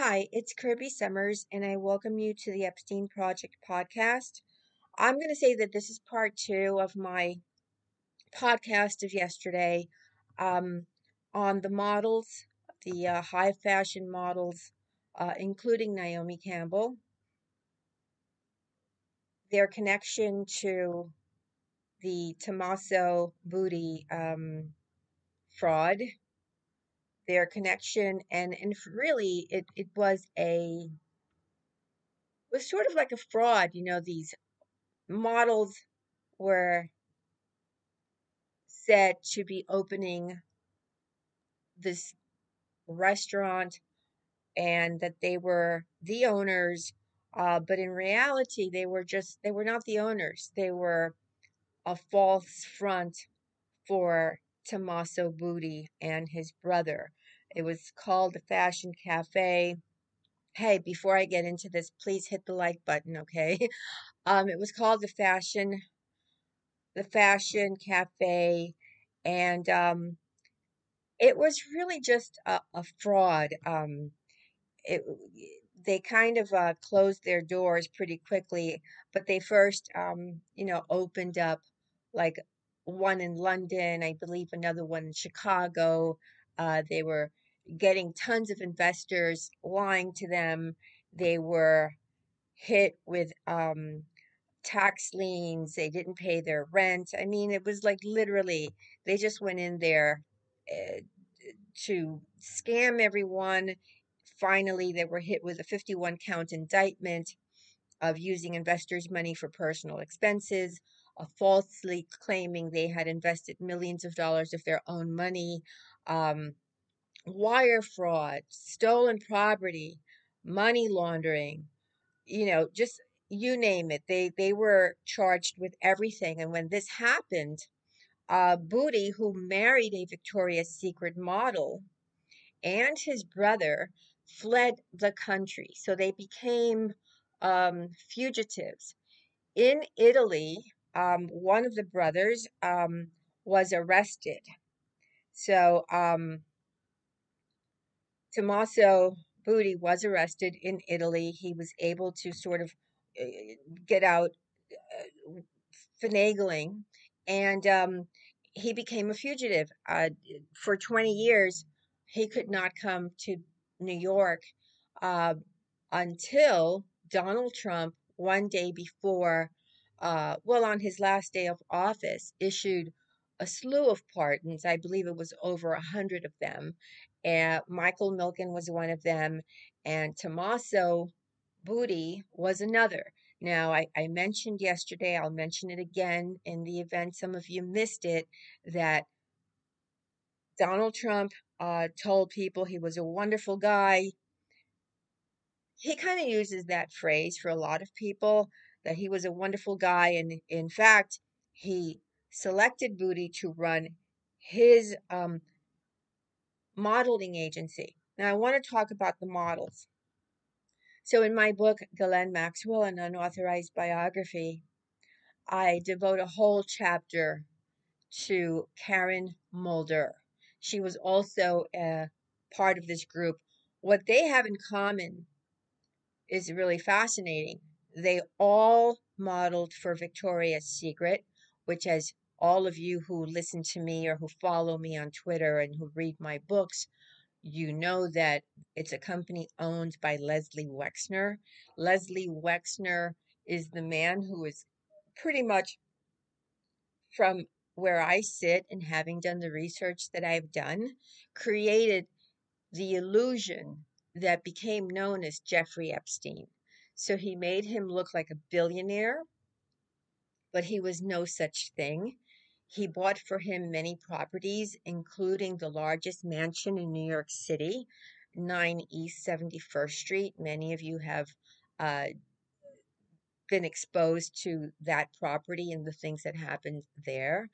Hi, it's Kirby Sommers, and I welcome you to the Epstein Project podcast. I'm going to say that this is part two of my podcast of yesterday um, on the models, the uh, high fashion models, uh, including Naomi Campbell, their connection to the Tommaso Buti um, fraud their connection and and really it it was a was sort of like a fraud you know these models were said to be opening this restaurant and that they were the owners uh, but in reality they were just they were not the owners. They were a false front for Tommaso Buti and his brother it was called the Fashion Cafe. Hey, before I get into this, please hit the like button, okay? Um, it was called the Fashion the Fashion Cafe, and um, it was really just a, a fraud. Um, it they kind of uh, closed their doors pretty quickly, but they first, um, you know, opened up like one in London, I believe another one in Chicago. Uh, they were getting tons of investors lying to them. They were hit with um, tax liens. They didn't pay their rent. I mean, it was like literally, they just went in there uh, to scam everyone. Finally, they were hit with a 51 count indictment of using investors' money for personal expenses, uh, falsely claiming they had invested millions of dollars of their own money. Um, wire fraud, stolen property, money laundering, you know, just you name it. They they were charged with everything. And when this happened, uh, Buti, who married a Victoria's Secret model, and his brother fled the country. So they became um, fugitives. In Italy, um, one of the brothers um, was arrested. So um, Tommaso Buti was arrested in Italy. He was able to sort of uh, get out uh, finagling, and um, he became a fugitive. Uh, for 20 years, he could not come to New York uh, until Donald Trump, one day before, uh, well, on his last day of office, issued a slew of pardons. I believe it was over a hundred of them. And Michael Milken was one of them, and Tommaso Buti was another. Now, I, I mentioned yesterday, I'll mention it again in the event some of you missed it, that Donald Trump uh, told people he was a wonderful guy. He kind of uses that phrase for a lot of people that he was a wonderful guy. And in fact, he selected Buti to run his um, modeling agency. Now, I want to talk about the models. So, in my book, Ghislaine Maxwell, an unauthorized biography, I devote a whole chapter to Karen Mulder. She was also a part of this group. What they have in common is really fascinating. They all modeled for Victoria's Secret, which, as all of you who listen to me or who follow me on Twitter and who read my books, you know that it's a company owned by Leslie Wexner. Leslie Wexner is the man who is pretty much from where I sit and having done the research that I've done, created the illusion that became known as Jeffrey Epstein. So he made him look like a billionaire, but he was no such thing. He bought for him many properties, including the largest mansion in New York City, 9 East 71st Street. Many of you have uh, been exposed to that property and the things that happened there.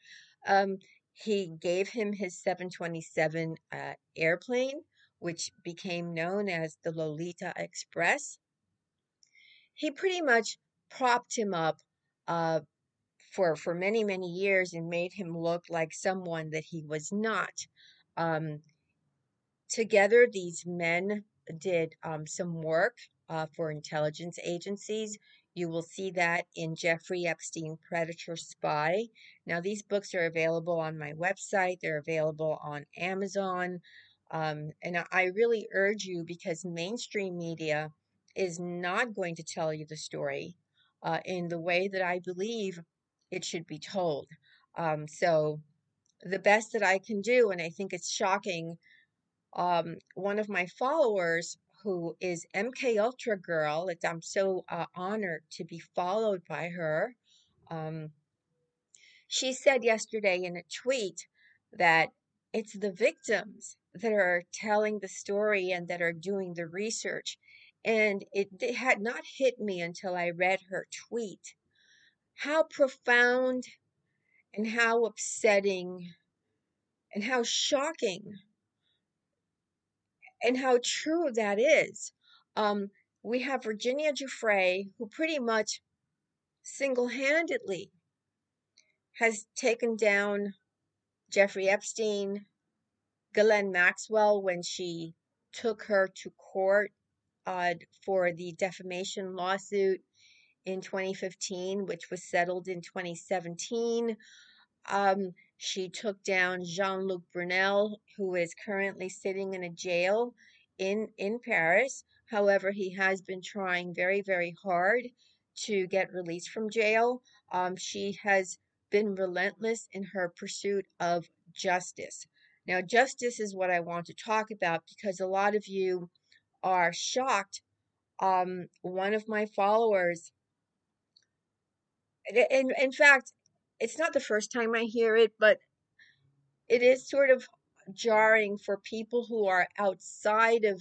Um, he gave him his 727 uh, airplane, which became known as the Lolita Express. He pretty much propped him up uh, for for many many years and made him look like someone that he was not. Um, together, these men did um, some work uh, for intelligence agencies. You will see that in Jeffrey Epstein Predator Spy. Now, these books are available on my website, they're available on Amazon. Um, and I really urge you because mainstream media is not going to tell you the story uh, in the way that I believe it should be told. Um, so, the best that I can do, and I think it's shocking. Um, one of my followers, who is MK Ultra Girl, it's, I'm so uh, honored to be followed by her. Um, she said yesterday in a tweet that it's the victims that are telling the story and that are doing the research. And it, it had not hit me until I read her tweet how profound and how upsetting and how shocking and how true that is. Um, we have Virginia Giuffre, who pretty much single handedly has taken down Jeffrey Epstein, Ghislaine Maxwell, when she took her to court uh, for the defamation lawsuit in 2015, which was settled in 2017. Um, she took down Jean Luc Brunel, who is currently sitting in a jail in, in Paris. However, he has been trying very, very hard to get released from jail. Um, she has been relentless in her pursuit of justice. Now, justice is what I want to talk about because a lot of you are shocked. Um, one of my followers, in, in fact, it's not the first time I hear it, but it is sort of jarring for people who are outside of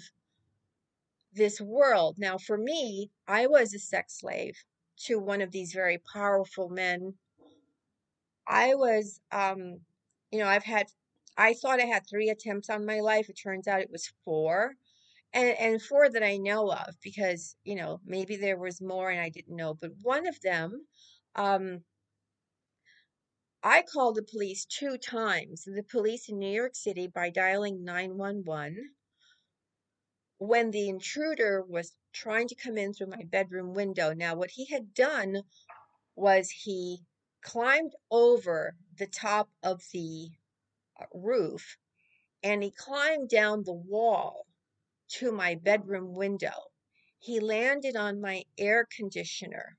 this world. Now, for me, I was a sex slave to one of these very powerful men. I was, um, you know, I've had, I thought I had three attempts on my life. It turns out it was four. And, and four that I know of because, you know, maybe there was more and I didn't know. But one of them, um, I called the police two times, the police in New York City, by dialing 911 when the intruder was trying to come in through my bedroom window. Now, what he had done was he climbed over the top of the uh, roof and he climbed down the wall to my bedroom window. He landed on my air conditioner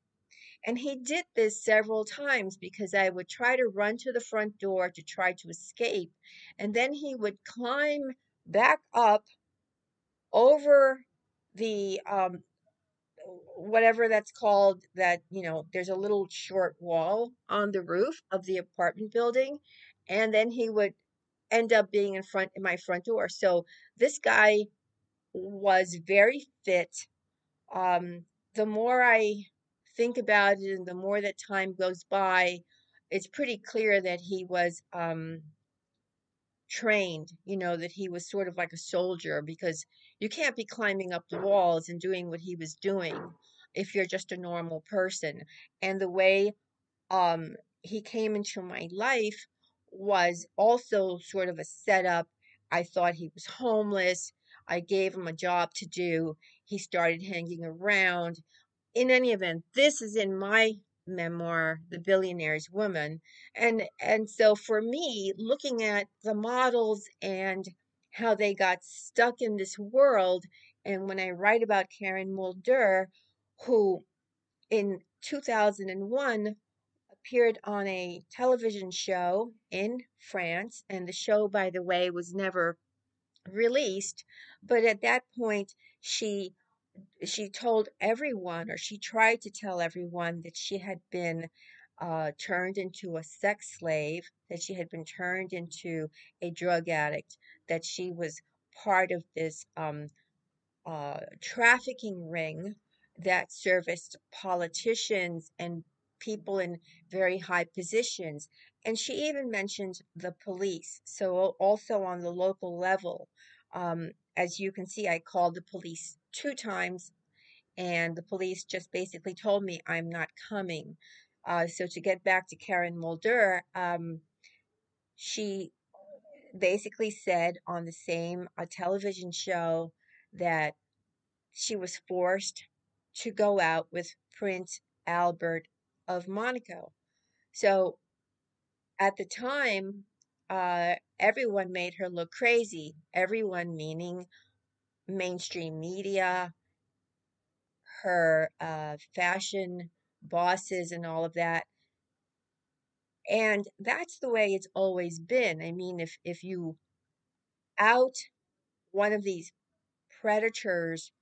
and he did this several times because I would try to run to the front door to try to escape. And then he would climb back up over the um, whatever that's called that you know there's a little short wall on the roof of the apartment building. And then he would end up being in front in my front door. So this guy was very fit. Um the more i think about it and the more that time goes by, it's pretty clear that he was um, trained, you know, that he was sort of like a soldier because you can't be climbing up the walls and doing what he was doing if you're just a normal person. And the way um, he came into my life was also sort of a setup. I thought he was homeless. I gave him a job to do. He started hanging around in any event, this is in my memoir, The Billionaire's Woman. And and so for me, looking at the models and how they got stuck in this world, and when I write about Karen Mulder, who in 2001 appeared on a television show in France, and the show, by the way, was never released. But at that point, she she told everyone, or she tried to tell everyone, that she had been uh, turned into a sex slave, that she had been turned into a drug addict, that she was part of this um, uh, trafficking ring that serviced politicians and people in very high positions. And she even mentioned the police. So, also on the local level, um, as you can see, I called the police two times, and the police just basically told me I'm not coming. Uh, so to get back to Karen Mulder, um, she basically said on the same uh, television show that she was forced to go out with Prince Albert of Monaco. So at the time, uh, everyone made her look crazy. Everyone, meaning mainstream media, her uh, fashion bosses, and all of that. And that's the way it's always been. I mean, if if you out one of these predators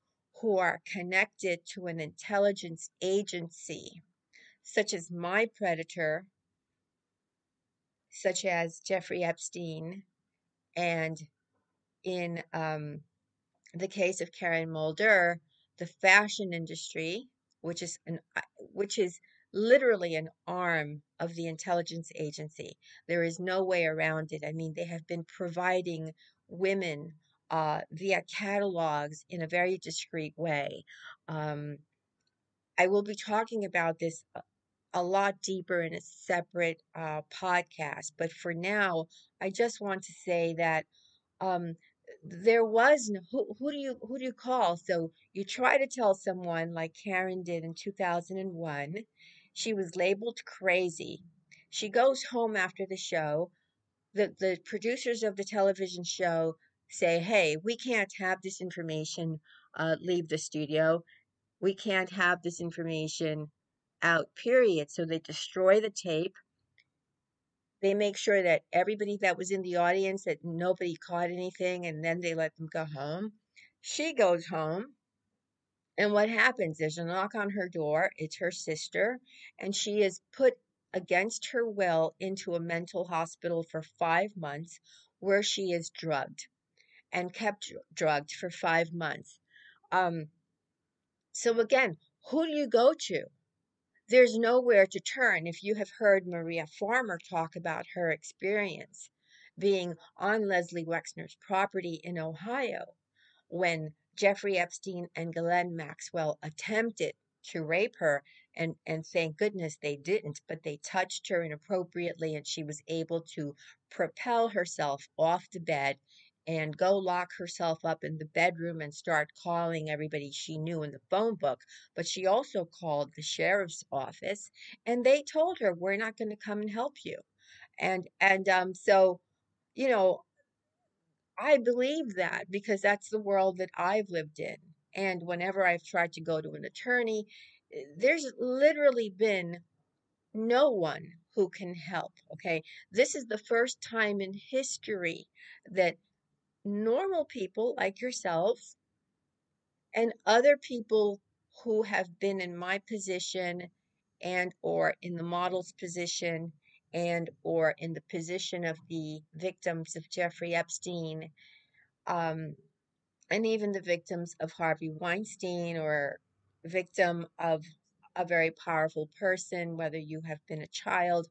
who are connected to an intelligence agency, such as my predator, such as Jeffrey Epstein, and in um, the case of Karen Mulder, the fashion industry, which is an uh, which is literally an arm of the intelligence agency. There is no way around it. I mean, they have been providing women uh, via catalogs in a very discreet way. Um, I will be talking about this a lot deeper in a separate uh, podcast, but for now, I just want to say that um, there was no, who, who do you who do you call? So you try to tell someone like Karen did in 2001. She was labeled crazy. She goes home after the show. The the producers of the television show say, "Hey, we can't have this information uh, leave the studio. We can't have this information out. Period." So they destroy the tape they make sure that everybody that was in the audience that nobody caught anything and then they let them go home. She goes home and what happens? There's a knock on her door. It's her sister and she is put against her will into a mental hospital for five months where she is drugged and kept drugged for five months. Um so again who do you go to there's nowhere to turn if you have heard Maria Farmer talk about her experience being on Leslie Wexner's property in Ohio when Jeffrey Epstein and Ghislaine Maxwell attempted to rape her and and thank goodness they didn't but they touched her inappropriately and she was able to propel herself off the bed and go lock herself up in the bedroom and start calling everybody she knew in the phone book. But she also called the sheriff's office and they told her, We're not going to come and help you. And and um so, you know, I believe that because that's the world that I've lived in. And whenever I've tried to go to an attorney, eh, there's literally been no one who can help. Okay. This is the first time in history that normal people like yourselves and other people who have been in my position and or in the model's position and or in the position of the victims of Jeffrey Epstein um, and even the victims of Harvey Weinstein or victim of a very powerful person, whether you have been a child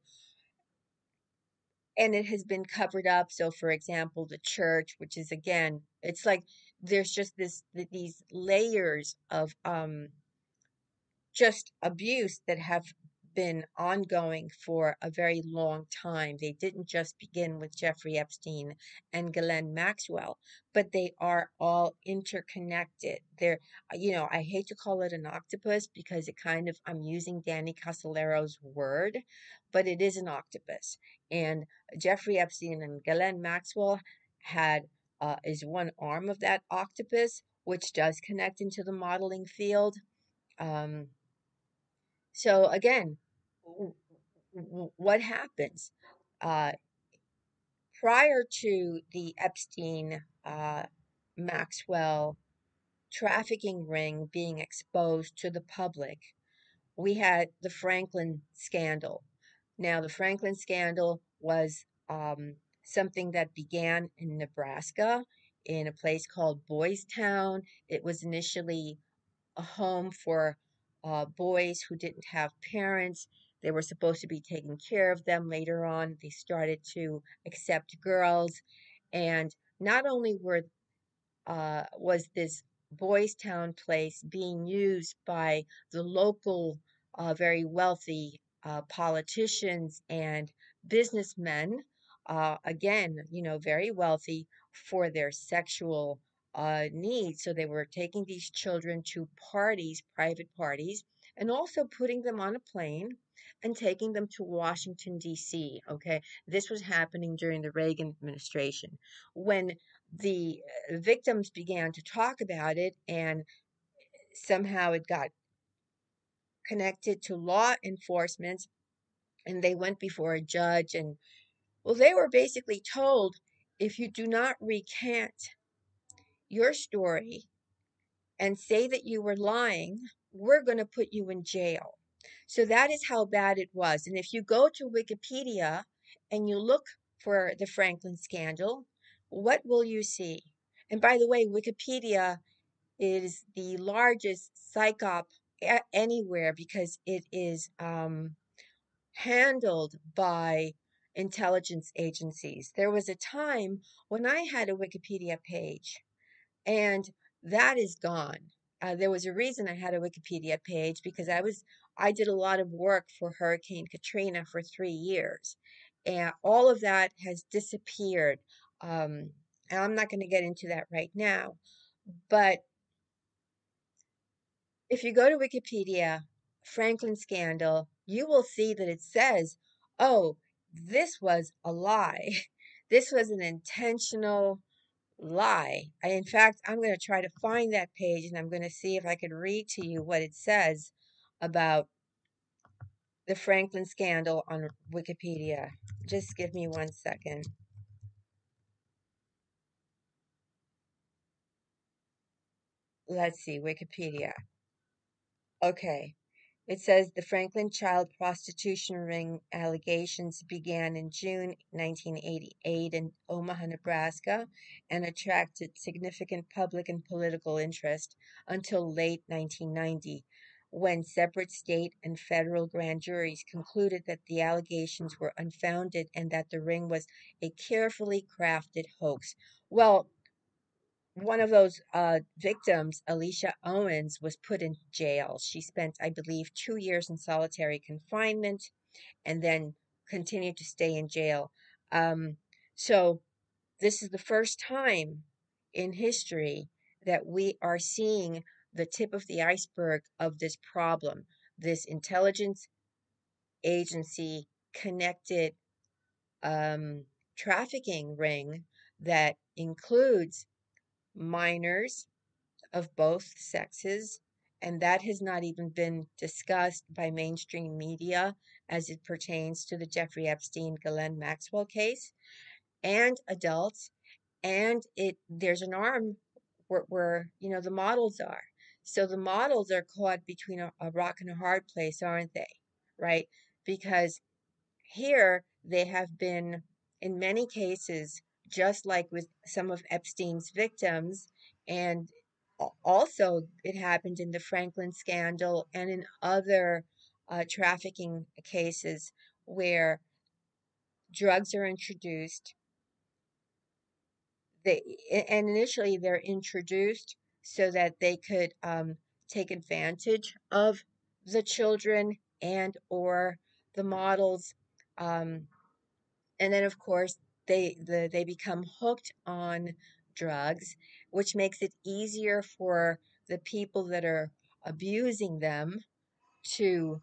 and it has been covered up. So, for example, the church, which is again, it's like there's just this these layers of um, just abuse that have been ongoing for a very long time. They didn't just begin with Jeffrey Epstein and Ghislaine Maxwell, but they are all interconnected. They're, you know, I hate to call it an octopus because it kind of, I'm using Danny Casolaro's word, but it is an octopus. And Jeffrey Epstein and Ghislaine Maxwell had, uh, is one arm of that octopus, which does connect into the modeling field. Um, so again, what happens? Uh, prior to the Epstein uh, Maxwell trafficking ring being exposed to the public, we had the Franklin scandal. Now, the Franklin scandal was um, something that began in Nebraska in a place called Boys Town. It was initially a home for uh, boys who didn't have parents. They were supposed to be taking care of them. Later on, they started to accept girls. And not only were uh, was this Boys Town place being used by the local, uh, very wealthy uh, politicians and businessmen, uh, again, you know, very wealthy for their sexual uh, needs. So they were taking these children to parties, private parties, and also putting them on a plane and taking them to Washington, D.C. Okay, this was happening during the Reagan administration when the uh, victims began to talk about it, and somehow it got connected to law enforcement, and they went before a judge, and well, they were basically told if you do not recant your story and say that you were lying, we're going to put you in jail. So that is how bad it was. And if you go to Wikipedia and you look for the Franklin scandal, what will you see? And by the way, Wikipedia is the largest psyop anywhere because it is um, handled by intelligence agencies. There was a time when I had a Wikipedia page, and that is gone. Uh, there was a reason I had a Wikipedia page because I was I did a lot of work for Hurricane Katrina for three years, and all of that has disappeared. Um, and I'm not going to get into that right now, but if you go to Wikipedia, Franklin scandal, you will see that it says, "Oh, this was a lie. This was an intentional lie. In fact, I'm going to try to find that page and I'm going to see if I can read to you what it says about the Franklin scandal on Wikipedia. Just give me one second. Let's see, Wikipedia. Okay. It says the Franklin child prostitution ring allegations began in June 1988 in Omaha, Nebraska, and attracted significant public and political interest until late 1990, when separate state and federal grand juries concluded that the allegations were unfounded and that the ring was a carefully crafted hoax. Well, one of those uh, victims, Alicia Owens, was put in jail. She spent, I believe, two years in solitary confinement and then continued to stay in jail. Um, so, this is the first time in history that we are seeing the tip of the iceberg of this problem, this intelligence agency connected um, trafficking ring that includes minors of both sexes, and that has not even been discussed by mainstream media as it pertains to the Jeffrey Epstein Ghislaine Maxwell case, and adults, and it there's an arm where, where you know the models are. So the models are caught between a, a rock and a hard place, aren't they? Right? Because here they have been in many cases just like with some of Epstein's victims. And also, it happened in the Franklin scandal and in other uh, trafficking cases where drugs are introduced. They, and initially, they're introduced so that they could um, take advantage of the children and or the models um, and then of course they the, they become hooked on drugs, which makes it easier for the people that are abusing them to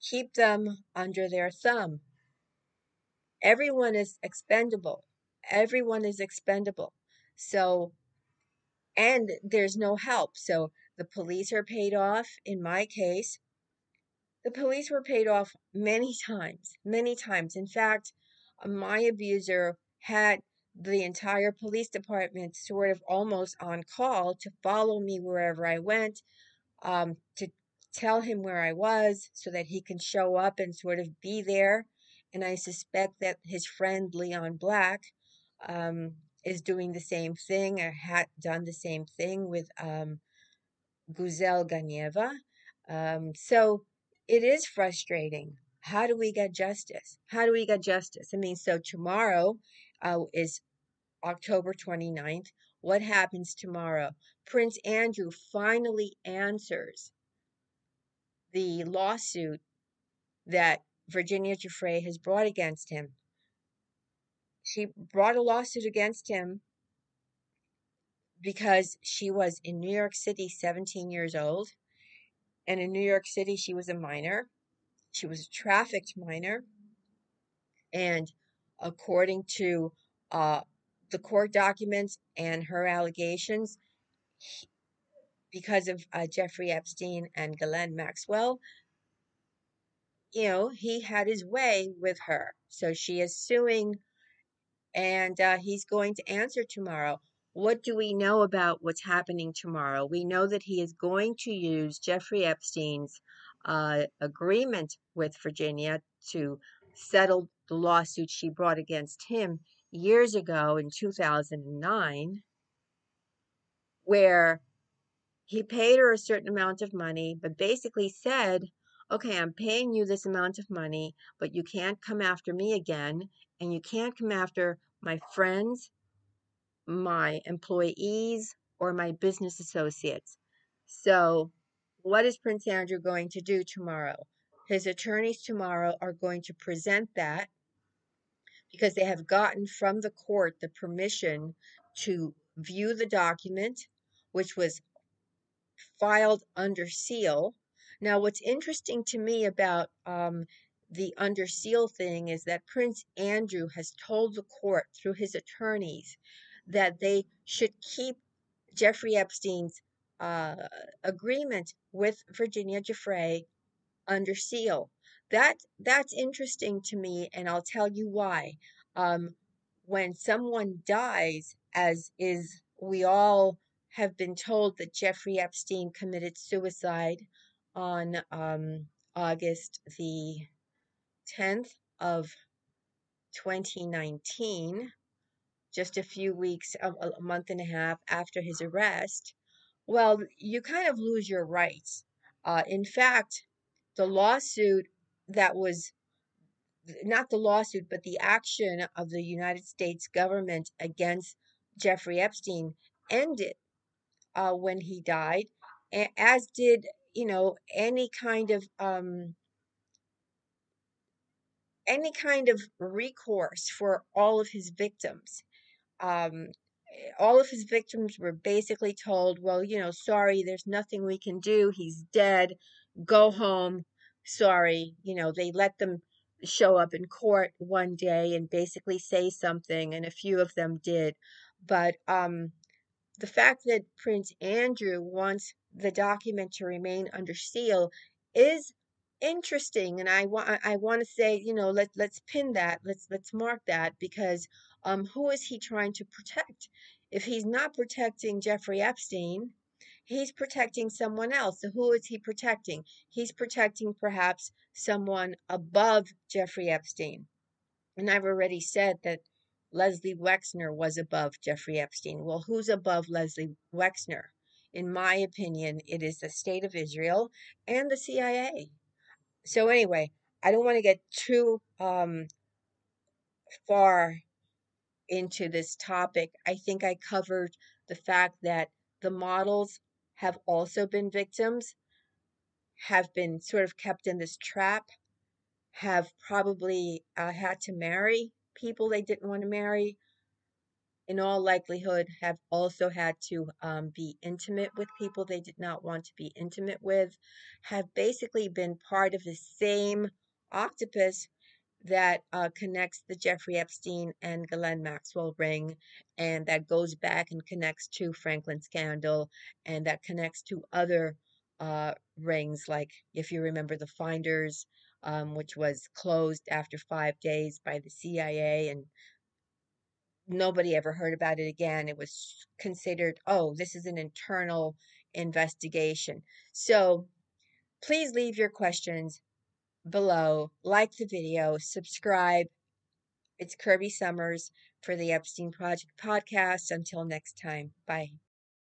keep them under their thumb. Everyone is expendable. Everyone is expendable. So, and there's no help. So the police are paid off. In my case, the police were paid off many times, many times. In fact, my abuser had the entire police department sort of almost on call to follow me wherever I went, um, to tell him where I was so that he can show up and sort of be there. And I suspect that his friend Leon Black um, is doing the same thing or had done the same thing with um, Guzel Ganeva. Um, so it is frustrating how do we get justice? How do we get justice? I mean, so tomorrow uh, is October 29th. What happens tomorrow? Prince Andrew finally answers the lawsuit that Virginia Giuffre has brought against him. She brought a lawsuit against him because she was in New York City 17 years old. And in New York City, she was a minor. She was a trafficked minor. And according to uh, the court documents and her allegations, because of uh, Jeffrey Epstein and Ghislaine Maxwell, you know, he had his way with her. So she is suing and uh, he's going to answer tomorrow. What do we know about what's happening tomorrow? We know that he is going to use Jeffrey Epstein's uh, agreement with Virginia to settle the lawsuit she brought against him years ago in 2009, where he paid her a certain amount of money, but basically said, okay, I'm paying you this amount of money, but you can't come after me again, and you can't come after my friends, my employees, or my business associates. So, what is Prince Andrew going to do tomorrow? His attorneys tomorrow are going to present that because they have gotten from the court the permission to view the document, which was filed under seal. Now, what's interesting to me about um, the under seal thing is that Prince Andrew has told the court through his attorneys that they should keep Jeffrey Epstein's uh, agreement with Virginia Giuffre under seal. That that's interesting to me, and I'll tell you why. Um, when someone dies, as is we all have been told that Jeffrey Epstein committed suicide on um, August the 10th of 2019, just a few weeks, a, a month and a half after his arrest, well, you kind of lose your rights. Uh, in fact, the lawsuit that was not the lawsuit, but the action of the United States government against Jeffrey Epstein ended uh, when he died, as did you know any kind of um, any kind of recourse for all of his victims. Um, all of his victims were basically told, well, you know, sorry, there's nothing we can do. He's dead. Go home. Sorry. You know, they let them show up in court one day and basically say something, and a few of them did. But um, the fact that Prince Andrew wants the document to remain under seal is interesting and i want i want to say you know let, let's pin that let's let's mark that because um who is he trying to protect? If he's not protecting jeffrey epstein he's protecting someone else. So who is he protecting? He's protecting perhaps someone above jeffrey epstein. And i've already said that leslie wexner was above jeffrey epstein. Well who's above leslie wexner? In my opinion it is the state of israel and the cia so anyway, I don't want to get too um, far into this topic. I think I covered the fact that the models have also been victims, have been sort of kept in this trap, have probably uh, had to marry people they didn't want to marry, in all likelihood, have also had to um, be intimate with people they did not want to be intimate with, have basically been part of the same octopus that uh, connects the Jeffrey Epstein and Ghislaine Maxwell ring, and that goes back and connects to Franklin scandal, and that connects to other uh, rings, like if you remember the Finders, um, which was closed after five days by the CIA and nobody ever heard about it again. It was considered, oh, this is an internal investigation. So please leave your questions below, like the video, subscribe. It's Kirby Sommers for the Epstein Project podcast. Until next time, bye.